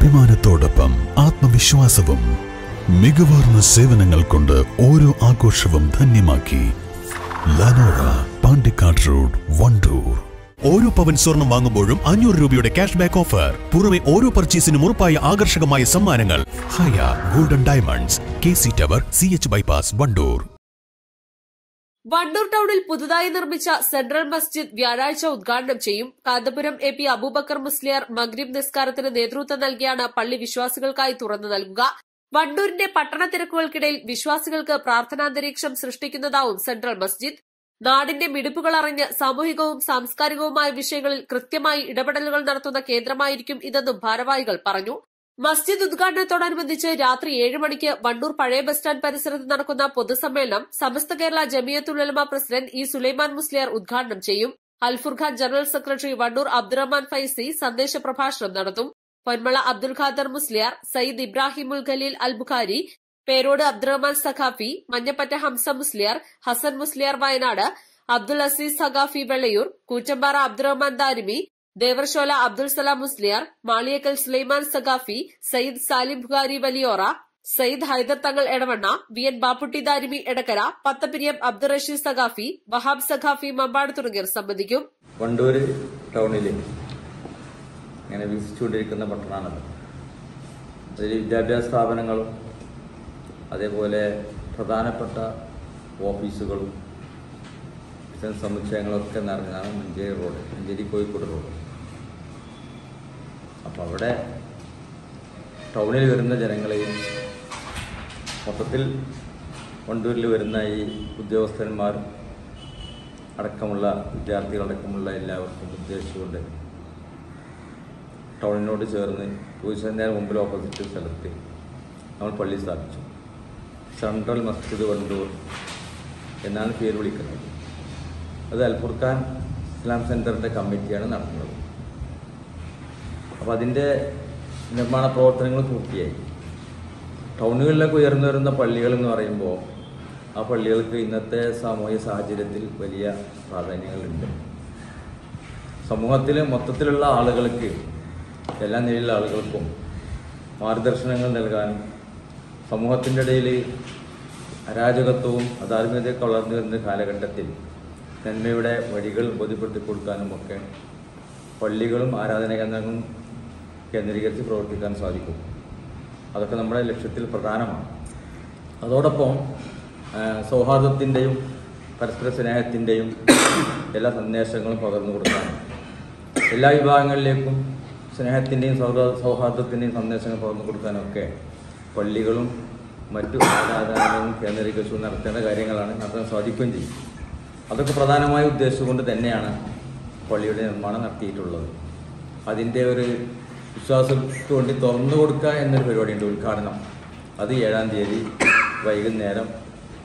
അഭിമാനത്തോടൊപ്പം ആത്മവിശ്വാസവും മികവാർന്ന സേവനങ്ങൾ കൊണ്ട് ഓരോ ആഘോഷവും ധന്യമാക്കി ലനോറ പാണ്ടിക്കാട് റോഡ് വണ്ടൂർ. ഓരോ പവൻ സ്വർണം വാങ്ങുമ്പോഴും അഞ്ഞൂറ് രൂപയുടെ ക്യാഷ് ബാക്ക് ഓഫർ പുറമെ ഓരോ പർച്ചേസിനും ഉറപ്പായ ആകർഷകമായ സമ്മാനങ്ങൾ. Haya golden diamonds K C tower C H bypass Wandoor. Wandoor ടൌണിൽ പുതുതായി നിർമ്മിച്ച സെൻട്രൽ മസ്ജിദ് വ്യാഴാഴ്ച ഉദ്ഘാടനം ചെയ്യും. കാന്തപുരം എ പി അബൂബക്കർ മുസ്ലിയാർ മഗ്രിബ് നിസ്കാരത്തിന് നേതൃത്വം നൽകിയാണ് പള്ളി വിശ്വാസികൾക്കായി തുറന്നു നൽകുക. വണ്ടൂരിന്റെ പട്ടണ തിരക്കുകൾക്കിടയിൽ വിശ്വാസികൾക്ക് പ്രാർത്ഥനാന്തരീക്ഷം സൃഷ്ടിക്കുന്നതാവും സെൻട്രൽ മസ്ജിദ്. നാടിന്റെ മിടിപ്പുകൾ അറിഞ്ഞ് സാമൂഹികവും സാംസ്കാരികവുമായ വിഷയങ്ങളിൽ കൃത്യമായി ഇടപെടലുകൾ നടത്തുന്ന കേന്ദ്രമായിരിക്കും ഇതെന്നും ഭാരവാഹികൾ പറഞ്ഞു. മസ്ജിദ് ഉദ്ഘാടനത്തോടനുബന്ധിച്ച് രാത്രി ഏഴ് മണിക്ക് വണ്ടൂർ പഴയ ബസ് സ്റ്റാൻഡ് പരിസരത്ത് നടക്കുന്ന പൊതുസമ്മേളനം സമസ്ത കേരള ജമിയത്തുലമ പ്രസിഡന്റ് ഇ സുലൈമാൻ മുസ്ലിയാർ ഉദ്ഘാടനം ചെയ്യും. അൽഫുർഖാൻ ജനറൽ സെക്രട്ടറി വണ്ടൂർ അബ്ദുറഹ്മാൻ ഫൈസി സന്ദേശ പ്രഭാഷണം നടത്തും. പൊന്മള അബ്ദുൽ ഖാദർ മുസ്ലിയാർ സയ്യിദ് ഇബ്രാഹിമുൽ ഖലീൽ അൽ ബുഖാരി പേരോട് അബ്ദുറഹ്മാൻ സഖാഫി മഞ്ഞപ്പറ്റ ഹംസ മുസ്ലിയാർ ഹസൻ മുസ്ലിയാർ വയനാട് അബ്ദുൽ അസീസ് സഖാഫി വെള്ളയൂർ കൂറ്റമ്പാറ അബ്ദുറഹ്മാൻ ദാരിമി ദേവർഷോല അബ്ദുൽ സലാം മുസ്ലിയാർ മാളിയക്കൽ സുലൈമാൻ സഖാഫി സയ്യിദ് സാലിം ബുഖാരി വലിയോറ സയ്യിദ് ഹൈദർ തങ്ങൾ എടവണ്ണ വി എൻ ബാപ്പുട്ടി ദാരിമി എടക്കര പത്തപ്പിരിയം അബ്ദുൾ റഷീദ് സഖാഫി വഹാബ് സഖാഫി മമ്പാട് തുടങ്ങിയവർ സംബന്ധിക്കും. വണ്ടൂര് ടൗണിൽ ഇങ്ങനെ വികസിച്ചുകൊണ്ടിരിക്കുന്ന പട്ടണമാണത്. അതിൽ വിദ്യാഭ്യാസ സ്ഥാപനങ്ങളും അതേപോലെ പ്രധാനപ്പെട്ട ഓഫീസുകളും ബിസിനസ് സമുച്ചയങ്ങളൊക്കെ നിറഞ്ഞതാണ് മഞ്ചേരി റോഡ് മഞ്ചേരി കോഴിക്കോട് റോഡ്. അപ്പോൾ അവിടെ ടൗണിൽ വരുന്ന ജനങ്ങളെയും മൊത്തത്തിൽ കൊണ്ടൂരിൽ വരുന്ന ഈ ഉദ്യോഗസ്ഥന്മാർ അടക്കമുള്ള വിദ്യാർത്ഥികളടക്കമുള്ള എല്ലാവർക്കും ഉദ്ദേശിച്ചുകൊണ്ട് ടൗണിനോട് ചേർന്ന് ടൂറിസ്റ്റിന്റെ മുമ്പിൽ ഓപ്പോസിറ്റ് സ്ഥലത്ത് നമ്മൾ പള്ളി സ്ഥാപിച്ചു. സെൻട്രൽ മസ്ജിദ് വണ്ടൂർ എന്നാണ് പേര് വിളിക്കുന്നത്. അത് അൽഫുർഖാൻ ഇസ്ലാം സെന്ററിന്റെ കമ്മിറ്റിയാണ് നടത്തുന്നത്. അപ്പോൾ അതിന്റെ നിർമ്മാണ പ്രവർത്തനങ്ങൾ പൂർത്തിയായി. ടൗണുകളിലൊക്കെ ഉയർന്നു വരുന്ന പള്ളികൾ എന്ന് പറയുമ്പോൾ ആ പള്ളികൾക്ക് ഇന്നത്തെ സാമൂഹ്യ സാഹചര്യത്തിൽ വലിയ പ്രാധാന്യങ്ങളുണ്ട്. സമൂഹത്തിൽ മൊത്തത്തിലുള്ള ആളുകൾക്ക് എല്ലാ നിലയിലുള്ള ആളുകൾക്കും മാർഗദർശനങ്ങൾ നൽകാനും സമൂഹത്തിന്റെ ഇടയിൽ അരാജകത്വവും അധാർമികതയൊക്കെ വളർന്നു വരുന്ന കാലഘട്ടത്തിൽ നന്മയുടെ വഴികൾ ബോധ്യപ്പെടുത്തി കൊടുക്കാനും ഒക്കെ പള്ളികളും ആരാധന കേന്ദ്രങ്ങളും കേന്ദ്രീകരിച്ച് പ്രവർത്തിക്കാൻ സാധിക്കും. അതൊക്കെ നമ്മുടെ ലക്ഷ്യത്തിൽ പ്രധാനമാണ്. അതോടൊപ്പം സൗഹാർദ്ദത്തിന്റെയും പരസ്പര സ്നേഹത്തിന്റെയും എല്ലാ സന്ദേശങ്ങളും പകർന്നു കൊടുക്കാൻ എല്ലാ വിഭാഗങ്ങളിലേക്കും സ്നേഹത്തിന്റെയും സൗഹൃദ സൗഹാർദ്ദത്തിന്റെയും സന്ദേശങ്ങൾ പകർന്നു കൊടുക്കാനൊക്കെ പള്ളികളും മറ്റു ആരാധനകളും കേന്ദ്രീകരിച്ചു നടത്തേണ്ട കാര്യങ്ങളാണ് നടത്താൻ സാധിക്കുകയും ചെയ്യും. അതൊക്കെ പ്രധാനമായ ഉദ്ദേശം തന്നെയാണ് പള്ളിയുടെ നിർമ്മാണം നടത്തിയിട്ടുള്ളത്. അതിന്റെ ഒരു വിശ്വാസത്തിന് വേണ്ടി തുറന്നു കൊടുക്കുക എന്നൊരു പരിപാടിയുണ്ട് ഉദ്ഘാടനം. അത് ഏഴാം തീയതി വൈകുന്നേരം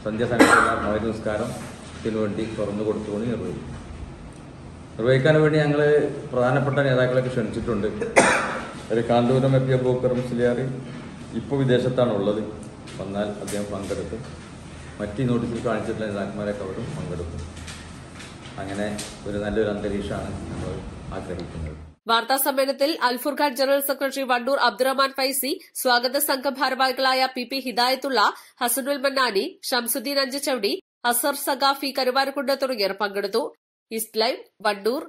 സന്ധ്യാസമയത്തുള്ള മൗര്യ നിസ്കാരത്തിന് വേണ്ടി തുറന്നു കൊടുത്തുകൊണ്ട് നിർവഹിക്കും. നിർവഹിക്കാൻ വേണ്ടി ഞങ്ങൾ പ്രധാനപ്പെട്ട നേതാക്കളൊക്കെ ക്ഷണിച്ചിട്ടുണ്ട്. ഒരു കാന്തപുരം എത്തിയ ബോക്കർ മുസ്ലിയാർ ഇപ്പോൾ വിദേശത്താണ് ഉള്ളത് വന്നാൽ അദ്ദേഹം പങ്കെടുക്കും. മറ്റ് നോട്ടീസിൽ കാണിച്ചിട്ടുള്ള നേതാക്കന്മാരൊക്കെ അവരും പങ്കെടുക്കും. അങ്ങനെ ഒരു നല്ലൊരു അന്തരീക്ഷമാണ് ആഗ്രഹിക്കുന്നത്. വാർത്താ സമ്മേളനത്തിൽ അൽഫുർഖാൻ ജനറൽ സെക്രട്ടറി വണ്ടൂർ അബ്ദുറഹ്മാൻ ഫൈസി സ്വാഗത സംഘം ഭാരവാഹികളായ പി പി ഹിദായത്തുള്ള ഹസനുൽ മന്നാനി ഷംസുദ്ദീൻ അഞ്ചച്ചവടി അസർ സഖാഫി കരുവാരക്കുണ്ട് തുടങ്ങിയവർ പങ്കെടുത്തു. East live Wandoor.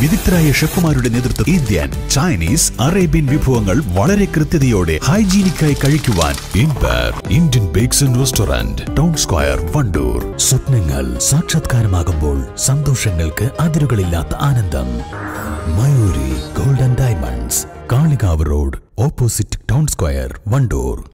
വിദഗ്ധരായ ഷെഫുമാരുടെ നേതൃത്വം ഇന്ത്യൻ ചൈനീസ് അറേബ്യൻ വിഭവങ്ങൾ വളരെ കൃത്യതയോടെ ഹൈജീനിക്കായി കഴിക്കുവാൻ Inbar Indian bakes and restaurant town square Wandoor. സ്വപ്നങ്ങൾ സാക്ഷാത്കാരമാകുമ്പോൾ സന്തോഷങ്ങൾക്ക് അതിരുകളില്ലാത്ത ആനന്ദം. Mayoori golden diamonds Kalikavu road opposite town square Wandoor.